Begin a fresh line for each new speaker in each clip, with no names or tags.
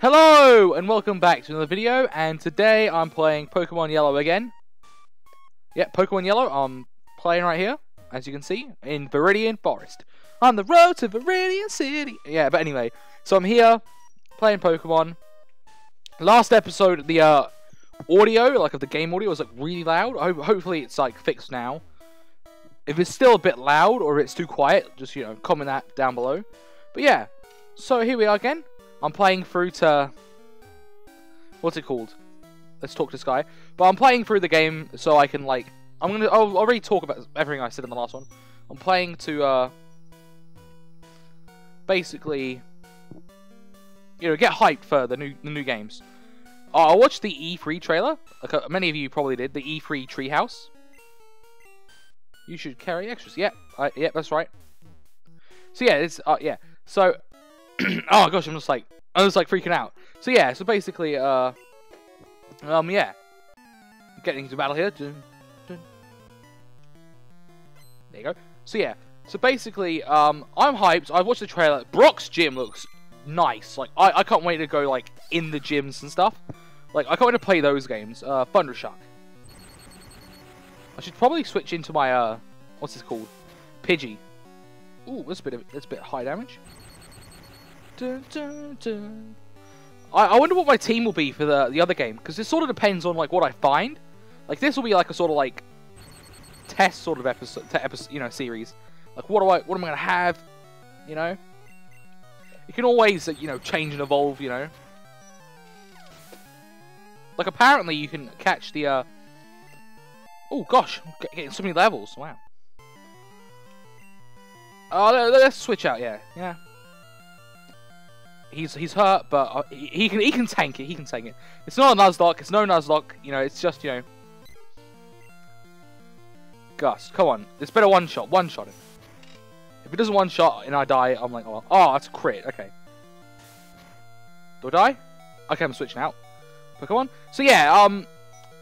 Hello and welcome back to another video and today I'm playing Pokemon Yellow again. Yeah, Pokemon Yellow I'm playing right here, as you can see, in Viridian Forest. On the road to Viridian City. Yeah, but anyway, so I'm here playing Pokemon. Last episode, the uh, audio, like of the game audio, was like really loud. Ho hopefully it's like fixed now. If it's still a bit loud or it's too quiet, just you know, comment that down below. But yeah, so here we are again. I'm playing through to... What's it called? Let's talk to Sky. But I'm playing through the game so I can, like... I'm gonna... I'll already talk about everything I said in the last one. I'm playing to, uh... Basically... You know, get hyped for the new the new games. Oh, I watched the E3 trailer. Like, uh, many of you probably did. The E3 Treehouse. You should carry extras. Yeah, uh, yeah, that's right. So yeah, it's uh, yeah. So oh gosh, I'm just like, I was like freaking out. So yeah, so basically, uh, um, yeah, getting into battle here. There you go. So yeah, so basically, um, I'm hyped. I've watched the trailer. Brock's gym looks nice. Like, I, I can't wait to go like in the gyms and stuff. Like, I can't wait to play those games. Uh, Thundershock. I should probably switch into my uh, what's this called? Pidgey. Ooh, that's a bit of that's a bit high damage. Dun, dun, dun. I, I wonder what my team will be for the the other game because it sort of depends on like what I find. Like this will be like a sort of like test sort of episode, episode you know, series. Like what do I what am I gonna have? You know. You can always you know change and evolve. You know. Like apparently you can catch the. uh... Oh gosh, getting so many levels. Wow. Oh, let's switch out. Yeah, yeah he's he's hurt, but uh, he, he, can he can tank it. He can tank it. It's not a Nuzlocke. It's no Nuzlocke. You know, it's just you know. Gus, come on. It's better one shot. One shot him. If it doesn't one shot and I die, I'm like, oh, oh, that's a crit. Okay. Do I die? Okay, I'm switching out. Pokemon. So yeah, um,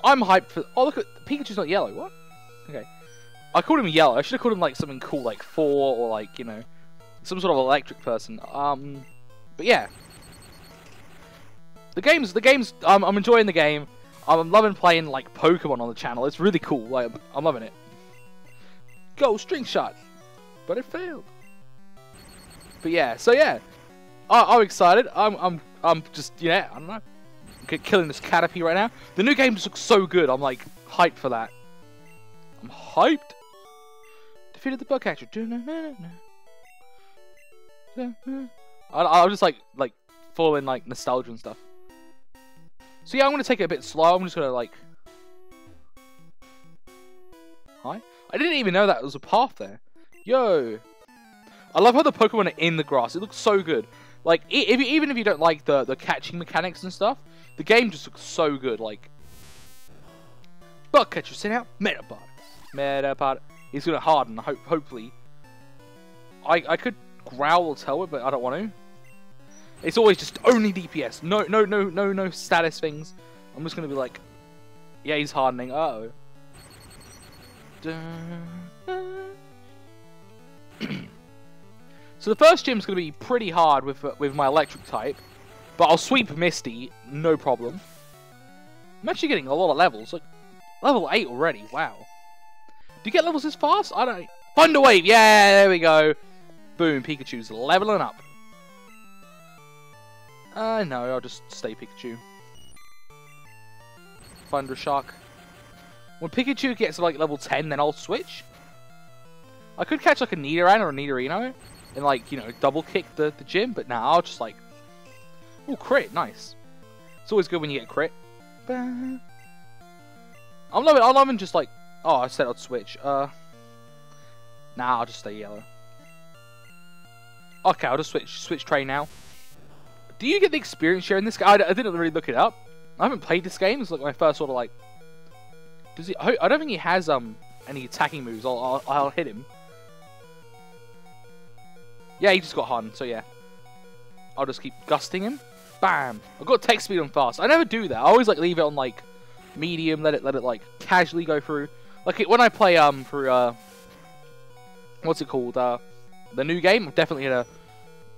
I'm hyped for. Oh look at Pikachu's not yellow. What? Okay. I called him yellow. I should have called him like something cool, like four or like you know, some sort of electric person. Um. But yeah. The game's, the game's, um, I'm enjoying the game. I'm loving playing, like, Pokemon on the channel. It's really cool. Like, I'm loving it. Go, string shot. But it failed. But yeah, so yeah. I, am excited. I'm, I'm, I'm just, yeah, I don't know. killing this Caterpie right now. The new game just looks so good. I'm, like, hyped for that. I'm hyped. Defeated the bug catcher. I'll, I'll just like like fall in like nostalgia and stuff. So yeah, I'm gonna take it a bit slow. I'm just gonna like. Hi. I didn't even know that was a path there. Yo. I love how the Pokemon are in the grass. It looks so good. Like, if, even if you don't like the, the catching mechanics and stuff, the game just looks so good. Like, Bug catcher sent out Metapod. Metapod. He's gonna harden. Hope, hopefully. I I could growl or tell it, but I don't want to. It's always just only DPS. No, no, no, no, no status things. I'm just gonna be like, yeah, he's hardening. Uh oh. so the first gym's gonna be pretty hard with uh, with my electric type, but I'll sweep Misty, no problem. I'm actually getting a lot of levels, like level eight already. Wow. Do you get levels this fast? I don't. Thunder Wave. Yeah, there we go. Boom. Pikachu's leveling up. Uh, no, I'll just stay Pikachu. Thundershock. When Pikachu gets to like level 10, then I'll switch. I could catch like a Nidoran or a Nidorino and like, you know, double kick the, the gym, but now nah, I'll just like... Oh, crit, nice. It's always good when you get crit. I'm loving, I'm loving just like... Oh, I said I'd switch. Uh, Nah, I'll just stay yellow. Okay, I'll just switch switch train now. Do you get the experience share in this game? I, I, didn't really look it up. I haven't played this game. It's like my first sort of like. Does he? I don't think he has um any attacking moves. I'll I'll, I'll hit him. Yeah, he just got hardened. So yeah, I'll just keep gusting him. Bam! I've got text speed on fast. I never do that. I always like leave it on like medium. Let it let it like casually go through. Like it, when I play um for uh what's it called uh the new game. I'm definitely gonna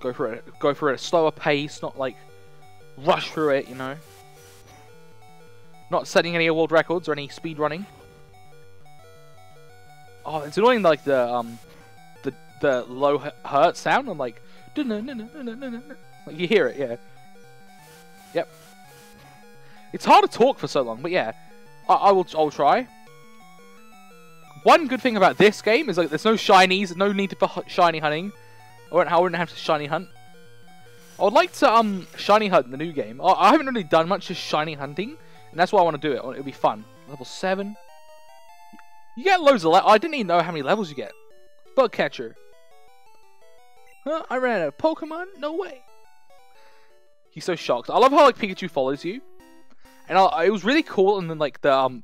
go for it. Go for it at a slower pace, not like rush through it, you know. Not setting any world records or any speed running. Oh, it's annoying like the um the the low hurt sound. I'm like, like you hear it, yeah. Yep. It's hard to talk for so long, but yeah, I, I will. I'll try. One good thing about this game is like there's no shinies, no need for shiny hunting. I wouldn't, have to shiny hunt. I would like to um shiny hunt in the new game. I, I haven't really done much just shiny hunting, and that's why I want to do it. It'll be fun. Level seven. You get loads of. I didn't even know how many levels you get. Bug catcher. Huh? I ran out of Pokemon? No way. He's so shocked. I love how like Pikachu follows you, and I, it was really cool. And then like the um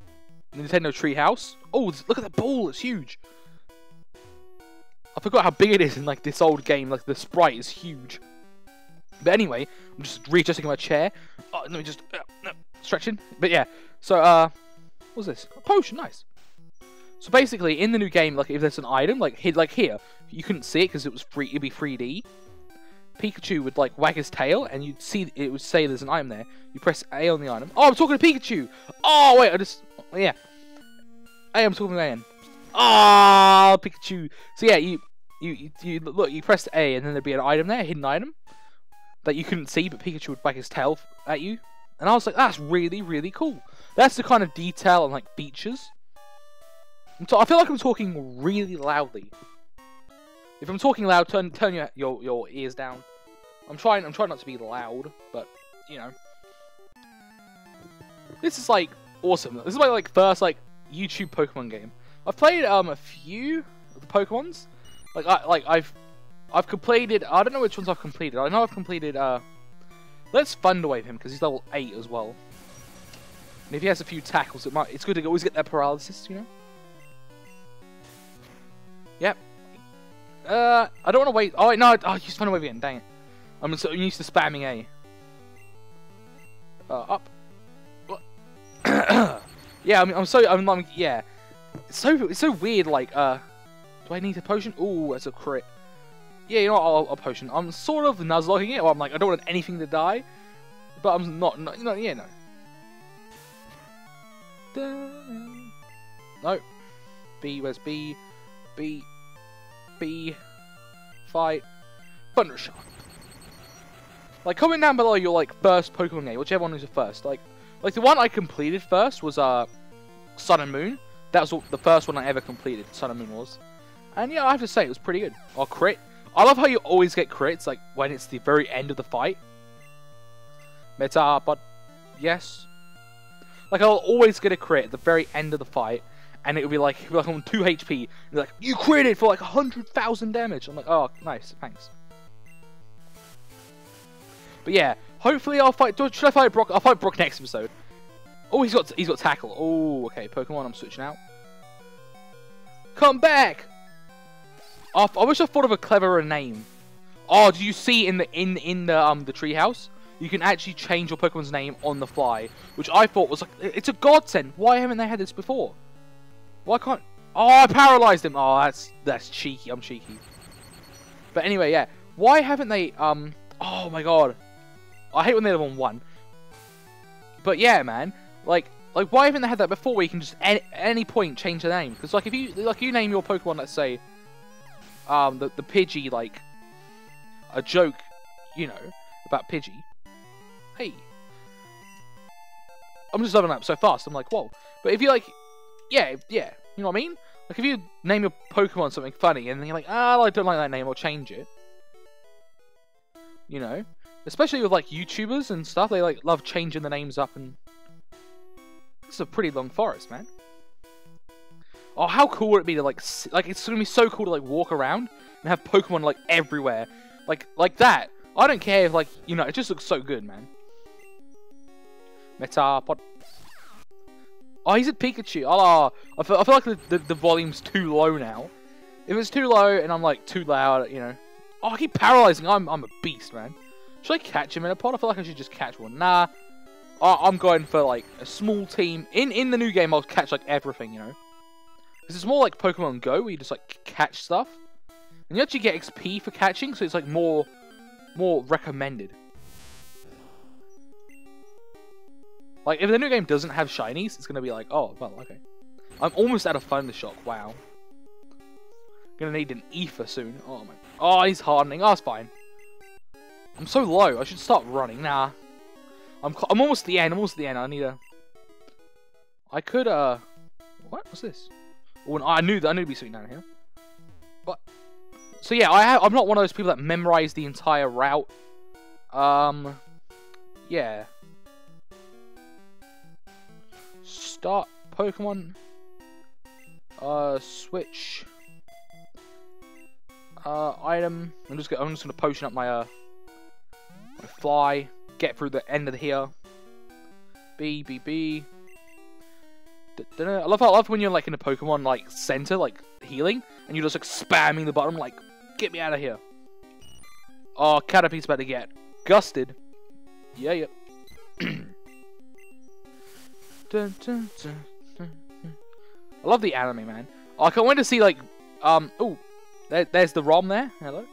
Nintendo Treehouse. Oh, look at that ball! It's huge. I forgot how big it is in like this old game. Like the sprite is huge. But anyway, I'm just readjusting my chair. Oh, let me just uh, stretching. But yeah, so uh, what's this? A potion, nice. So basically, in the new game, like if there's an item, like here, like here, you couldn't see it because it was free. It'd be 3D. Pikachu would like wag his tail, and you'd see it would say there's an item there. You press A on the item. Oh, I'm talking to Pikachu. Oh wait, I just yeah. Hey, I'm talking to Ian. Oh, Pikachu. So yeah, you you, you, look, you press A, and then there'd be an item there, a hidden item that you couldn't see, but Pikachu would wag his tail at you. And I was like, that's really, really cool. That's the kind of detail and like features. I feel like I'm talking really loudly. If I'm talking loud, turn turn your your, your ears down. I'm trying I'm trying not to be loud, but you know. This is like awesome. This is my like first like YouTube Pokemon game. I've played um a few of the Pokemons. Like I like I've I've completed. I don't know which ones I've completed. I know I've completed. Uh, let's Thunderwave him because he's level eight as well. And if he has a few tackles, it might. It's good to always get that paralysis, you know. Yep. Uh, I don't want to wait. Oh no! Oh, use Thunderwave again. Dang it! I'm so used to spamming A. Uh, up. yeah, I mean, I'm so I'm, I'm yeah. It's so it's so weird. Like, uh, do I need a potion? Ooh, that's a crit. Yeah, you know what, I'll, I'll potion. I'm sort of nuzlocking it, or I'm like, I don't want anything to die. But I'm not, not you know, yeah, no. No. B, where's B? B. B. Fight. Thundershock. Like, comment down below your, like, first Pokemon game, whichever one is your first. Like, like the one I completed first was, uh, Sun and Moon. That was the first one I ever completed, Sun and Moon was. And yeah, I have to say, it was pretty good. Or crit. I love how you always get crits, like when it's the very end of the fight. Meta, but yes. Like I'll always get a crit at the very end of the fight, and it'll be like, be like on 2 HP, and like, you critted for like 100,000 damage. I'm like, oh, nice, thanks. But yeah, hopefully I'll fight, should I fight Brock? I'll fight Brock next episode. Oh, he's got, he's got tackle. Oh, okay, Pokemon, I'm switching out. Come back! I wish I thought of a cleverer name. Oh, do you see in the in in the um the treehouse? You can actually change your Pokemon's name on the fly, which I thought was like it's a godsend. Why haven't they had this before? Why can't? Oh, I paralyzed him. Oh, that's that's cheeky. I'm cheeky. But anyway, yeah. Why haven't they? Um. Oh my god. I hate when they're on one. But yeah, man. Like, like why haven't they had that before? Where you can just at any point change the name? Because like if you like you name your Pokemon, let's say um, the, the Pidgey, like, a joke, you know, about Pidgey. Hey. I'm just leveling up so fast, I'm like, whoa. But if you like, yeah, yeah, you know what I mean? Like, if you name your Pokemon something funny, and then you're like, ah, I don't like that name, I'll change it. You know? Especially with, like, YouTubers and stuff, they, like, love changing the names up, and... This is a pretty long forest, man. Oh, how cool would it be to like, like it's gonna be so cool to like walk around and have Pokemon like everywhere, like like that. I don't care if like you know it just looks so good, man. Metapod. Oh, he's a Pikachu. Oh, I feel, I feel like the, the, the volume's too low now. If it's too low and I'm like too loud, you know. Oh, I keep paralyzing. I'm I'm a beast, man. Should I catch him in a pod? I feel like I should just catch one. Nah. Oh, I'm going for like a small team. In in the new game, I'll catch like everything, you know. Because it's more like Pokemon Go, where you just like catch stuff. And you actually get XP for catching, so it's like more, more recommended. Like, if the new game doesn't have shinies, it's gonna be like, oh, well, okay. I'm almost out of Thunder Shock. Wow. Gonna need an ether soon. Oh my. Oh, he's hardening. Oh, it's fine. I'm so low. I should start running. Nah. I'm I'm almost the end. I'm almost the end. I need a. I could uh. What? What's this? I knew that I knew to be sweet down here. But so yeah, I I'm not one of those people that memorize the entire route. Um. Yeah. Start Pokemon. Uh, switch. Uh, item. I'm just gonna, I'm just gonna potion up my uh, my fly. Get through the end of the here. B B B. I love I love when you're like in a Pokemon like center, like healing, and you're just like spamming the bottom, like, get me out of here. Oh, Caterpie's about to get gusted. Yeah, yeah. dun, dun, dun, I love the anime, man. Oh, I can't wait to see like, um, oh, there, there's the ROM there. Hello.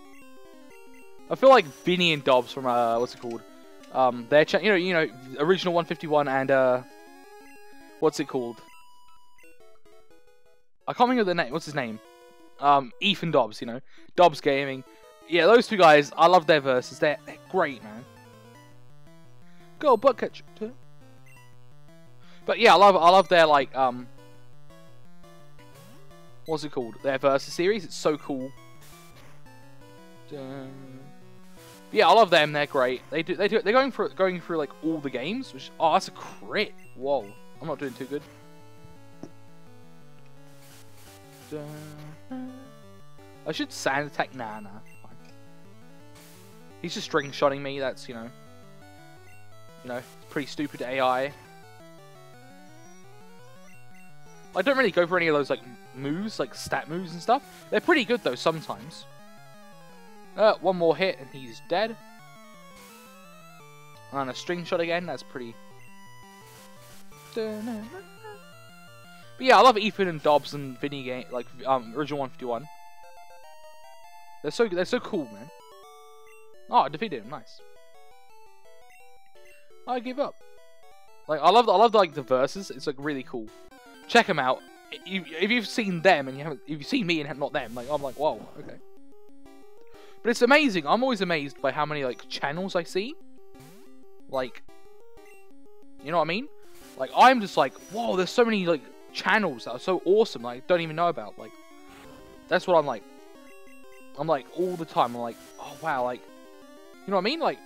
I feel like Vinny and Dobbs from uh, what's it called? Um, their you know, you know, original 151 and uh, what's it called? I can't remember the name. What's his name? Um, Ethan Dobbs. You know, Dobbs Gaming. Yeah, those two guys. I love their verses. They're, they're great, man. Go butt catch. But yeah, I love I love their like um what's it called? Their Versus series. It's so cool. Yeah, I love them. They're great. They do. They do. They're going for going through like all the games. Which oh, that's a crit. Whoa, I'm not doing too good. I should sand attack. Nana. He's just string shotting me. That's you know. You know, pretty stupid AI. I don't really go for any of those like moves, like stat moves and stuff. They're pretty good though sometimes. Uh, one more hit and he's dead. And a string shot again, that's pretty... But yeah, I love Ethan and Dobbs and Vinny game, like um, original 151. They're so they're so cool, man. Oh, I defeated him, nice. I give up. Like I love I love like the verses. It's like really cool. Check them out. If you've seen them and you haven't, if you've seen me and not them, like I'm like, whoa, okay. But it's amazing. I'm always amazed by how many like channels I see. Like, you know what I mean? Like I'm just like, whoa, there's so many like channels that are so awesome. Like, don't even know about. Like, that's what I'm like. I'm like all the time. I'm like, oh wow, like, you know what I mean? Like,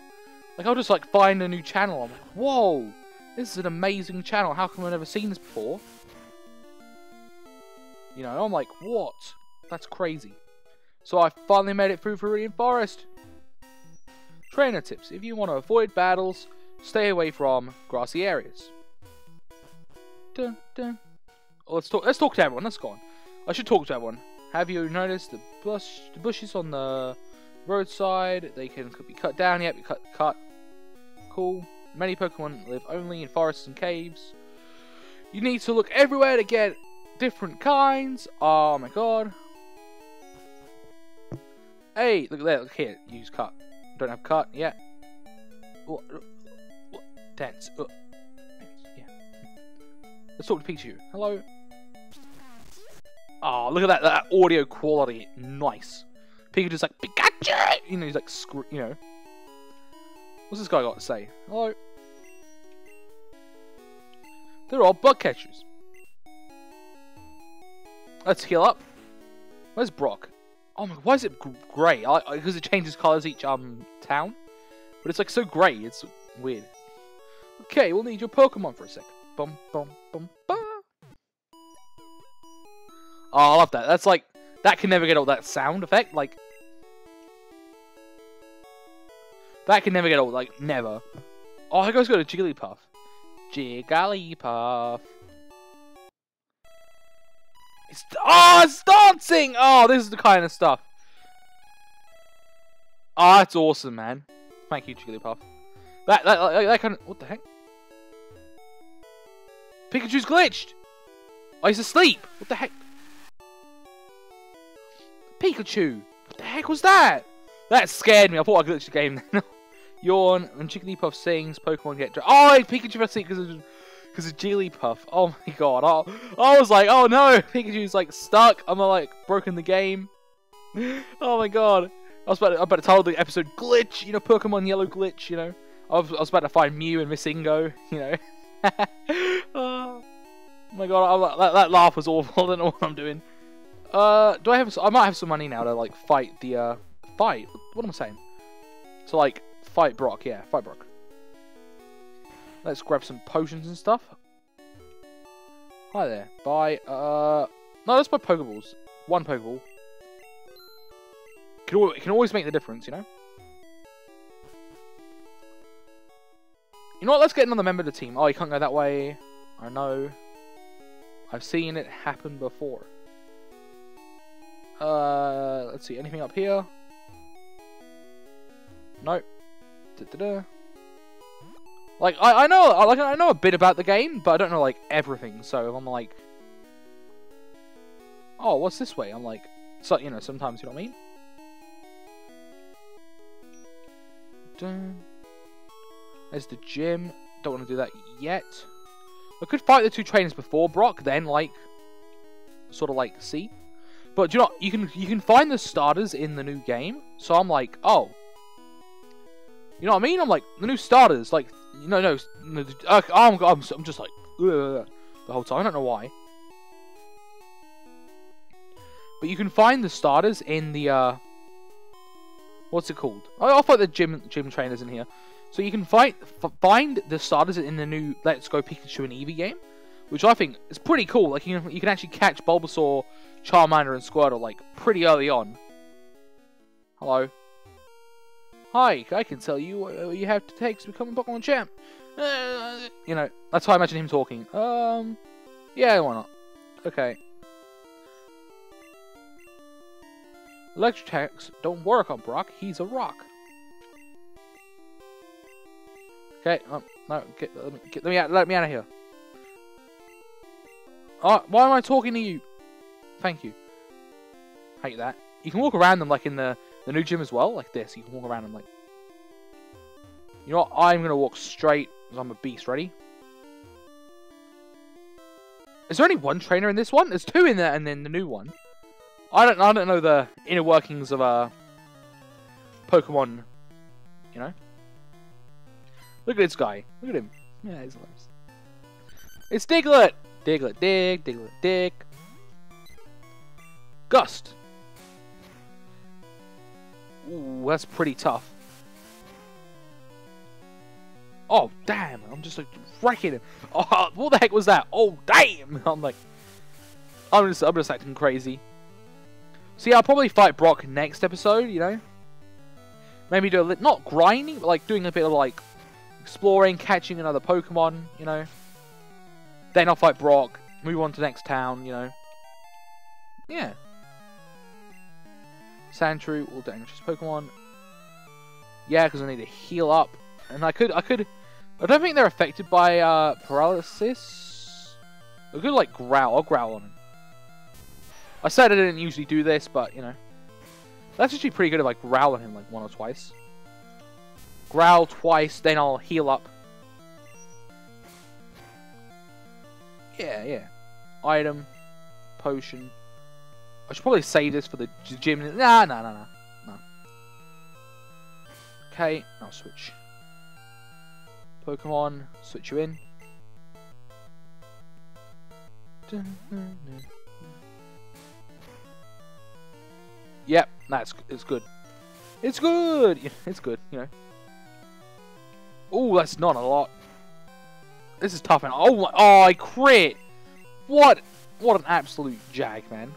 like I'll just like find a new channel. I'm like, whoa, this is an amazing channel. How come I've never seen this before? You know, I'm like, what? That's crazy. So I finally made it through Viridian Forest. Trainer tips. If you want to avoid battles, stay away from grassy areas. Dun, dun. Let's talk. Let's talk to everyone. Let's go on. I should talk to everyone. Have you noticed the bush, the bushes on the roadside? They can could be cut down. Yep, cut, cut. Cool. Many Pokemon live only in forests and caves. You need to look everywhere to get different kinds. Oh my god. Hey, look that. Look here. Use cut. Don't have cut yet. What? what? Dance. Uh, yeah. Let's talk to Pikachu. Hello. Oh, look at that, that audio quality. Nice. Pikachu's like, Pikachu! You know, he's like, you know. What's this guy got to say? Hello. They're all bug catchers. Let's heal up. Where's Brock? Oh my, why is it grey? Because it changes colours each um town. But it's like so grey, it's weird. Okay, we'll need your Pokemon for a second. Bum bum bum bum. Oh, I love that. That's like that can never get all that sound effect. Like that can never get old. Like never. Oh, I goes got a Jigglypuff. Jigglypuff. It's, oh, it's dancing! Oh, this is the kind of stuff. Oh, that's awesome, man. Thank you, Jigglypuff. That, that, that, that kind of... What the heck? Pikachu's glitched! Oh, he's asleep! What the heck? Pikachu! What the heck was that? That scared me. I thought I glitched the game. Yawn. When Jigglypuff sings, Pokemon get dry. Oh, Pikachu got sick because of because of Jigglypuff. Oh my god. Oh, I was like, oh no, Pikachu's like stuck. I'm like broken the game. Oh my god. I was about to, I about to title the episode glitch. You know, Pokemon Yellow glitch. You know, I was, I was about to find Mew and MissingNo. You know. oh my god, I, that, that laugh was awful. I don't know what I'm doing. Uh, do I have? I might have some money now to like fight the uh fight. What am I saying? So like fight Brock. Yeah, fight Brock. Let's grab some potions and stuff. Hi there. Buy uh no, let's buy Pokeballs. One Pokeball. Can always, can always make the difference, you know. You know what? Let's get another member of the team. Oh, you can't go that way. I know. I've seen it happen before. Uh, let's see. Anything up here? Nope. Da -da -da. Like I, I know, like I know a bit about the game, but I don't know like everything. So if I'm like, oh, what's this way? I'm like, so you know, sometimes you know what I mean. Dun. There's the gym. Don't want to do that yet. I could fight the two trainers before Brock, then like, sort of like see. But you know, you can you can find the starters in the new game. So I'm like, oh, you know what I mean? I'm like the new starters, like no, no, no uh, I'm, I'm, I'm just like the whole time. I don't know why. But you can find the starters in the uh, what's it called? I'll fight the gym gym trainers in here. So you can fight find the starters in the new Let's Go Pikachu and Eevee game, which I think is pretty cool. Like you can, you can actually catch Bulbasaur, Charmander, and Squirtle like pretty early on. Hello. Hi, I can tell you what you have to take to become a Pokemon champ. Uh, you know, that's how I imagine him talking. Um, yeah, why not? Okay. Electric attacks don't work on Brock. He's a rock. Okay, um, no, get, let, me, get, let me out, let me out of here. Oh, why am I talking to you? Thank you. Hate that. You can walk around them like in the the new gym as well, like this. You can walk around them like... You know what? I'm going to walk straight because I'm a beast. Ready? Is there only one trainer in this one? There's two in there and then the new one. I don't I don't know the inner workings of a uh, Pokemon, you know? Look at this guy. Look at him. Yeah, he's nice. It's Diglett! Diglett, dig, Diglett, dig. Gust. Ooh, that's pretty tough. Oh, damn. I'm just like wrecking him. Oh, what the heck was that? Oh, damn. I'm like, I'm just, I'm just acting crazy. See, I'll probably fight Brock next episode, you know? Maybe do a little, not grinding, but like doing a bit of like exploring, catching another Pokemon, you know? Then I'll fight Brock, move on to next town, you know? Yeah. Sandshrew, all dangerous Pokemon. Yeah, because I need to heal up. And I could, I could, I don't think they're affected by uh, paralysis. I could like growl, I'll growl on him. I said I didn't usually do this, but you know. That's actually pretty good I growl on him like one or twice. Growl twice, then I'll heal up. Yeah, yeah. Item, potion, I should probably save this for the gym. Nah, nah, nah, nah. nah. Okay, I'll switch. Pokemon, switch you in. Yep, that's it's good. It's good. It's good. You know. Oh, that's not a lot. This is tough. And oh, oh, I crit. What? What an absolute jag, man.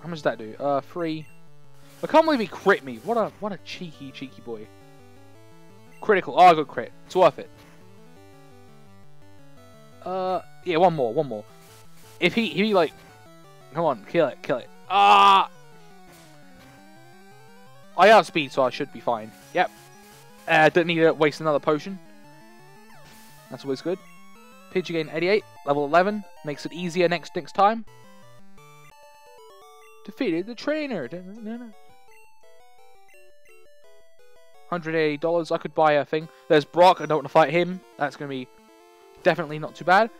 How much does that do? Uh, three. I can't believe he crit me. What a what a cheeky, cheeky boy. Critical. Oh, I got crit. It's worth it. Uh, yeah, one more, one more. If he, he like, come on, kill it, kill it. Ah! I have speed, so I should be fine. Yep. Uh, don't need to waste another potion. That's always good. Pidgeagain 88, level 11. Makes it easier next next time. Defeated the trainer. $180. I could buy a thing. There's Brock. I don't want to fight him. That's going to be definitely not too bad.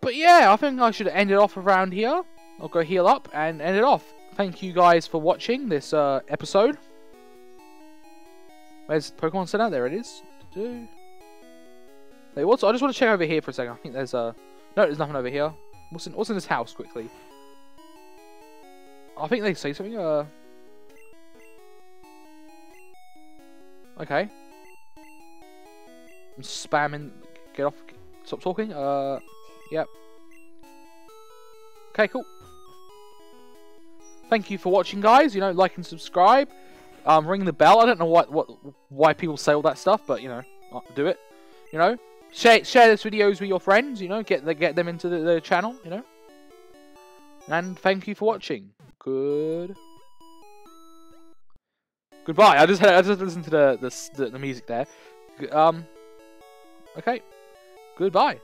But yeah, I think I should end it off around here. I'll go heal up and end it off. Thank you guys for watching this uh, episode. Where's Pokemon Center? There it is. Wait, what's? I just want to check over here for a second. I think there's a. No, there's nothing over here. What's in What's in this house? Quickly. I think they say something. Uh. Okay. I'm spamming. Get off. Stop talking. Uh. Yep. Okay, cool. Thank you for watching, guys. You know, like and subscribe. Um, ring the bell. I don't know what what why people say all that stuff, but you know, do it. You know, share share this videos with your friends. You know, get the, get them into the, the channel. You know, and thank you for watching. Good. Goodbye. I just had, I just listened to the the the, the music there. Um. Okay. Goodbye.